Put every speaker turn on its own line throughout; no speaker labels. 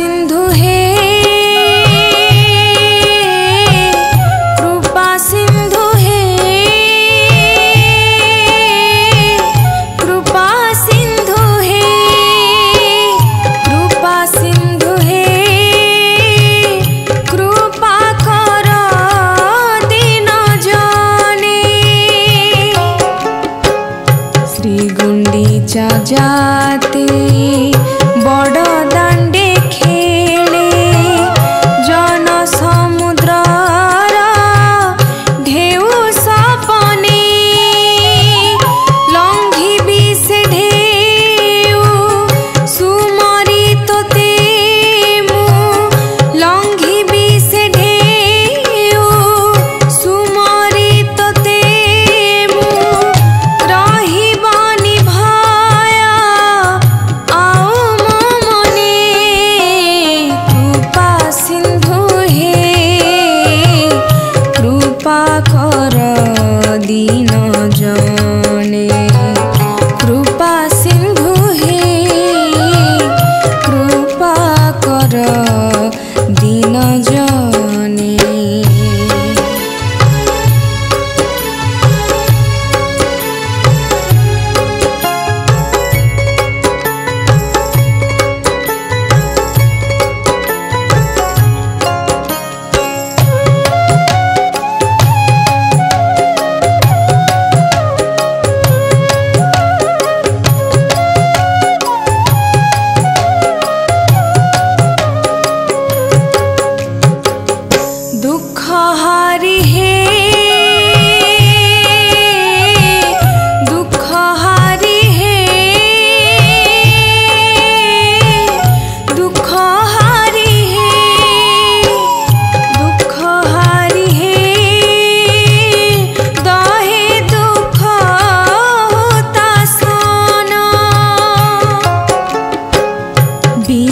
Hasretin dur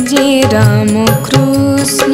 বিজে Ram Krishna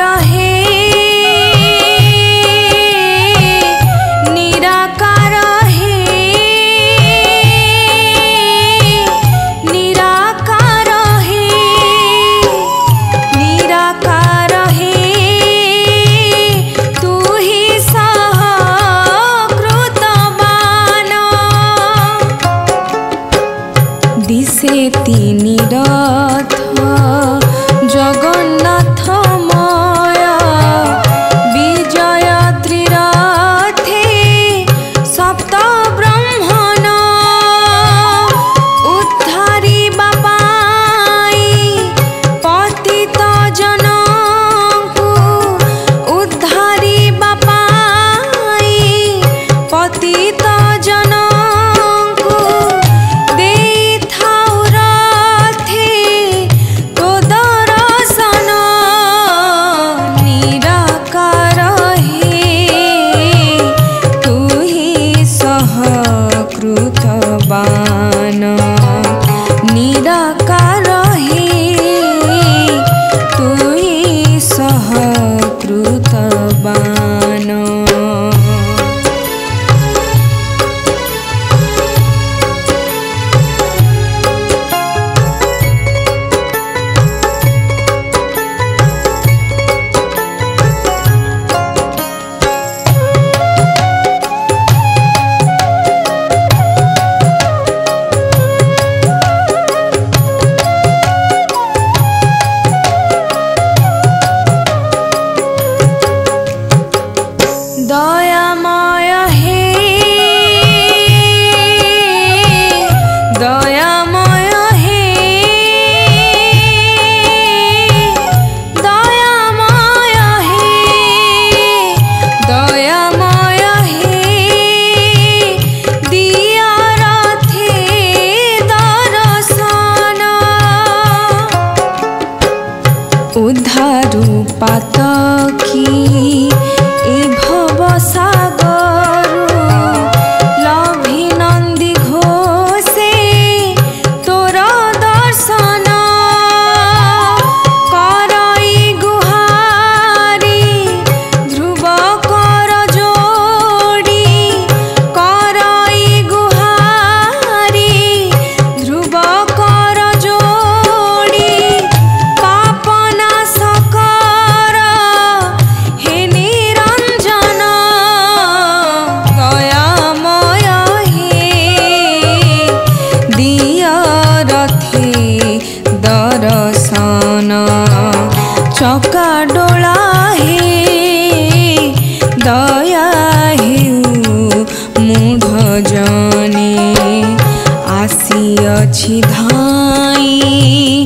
I pato I.